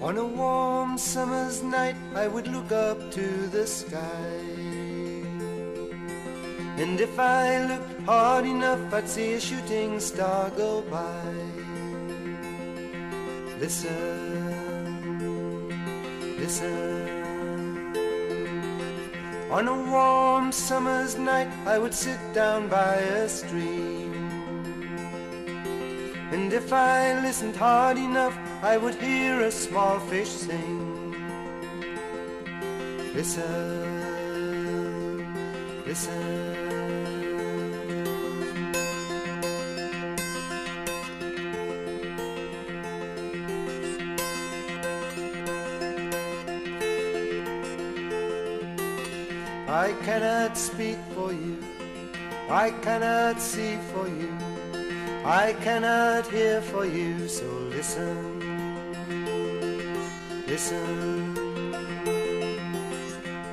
On a warm summer's night I would look up to the sky. And if I looked hard enough I'd see a shooting star go by. Listen, listen. On a warm summer's night I would sit down by a stream. And if I listened hard enough I would hear a small fish sing. Listen, listen. I cannot speak for you, I cannot see for you, I cannot hear for you, so listen listen.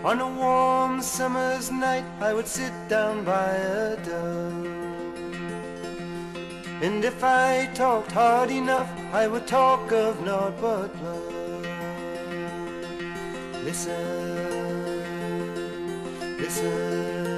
On a warm summer's night I would sit down by a dove. And if I talked hard enough I would talk of naught but love. Listen, listen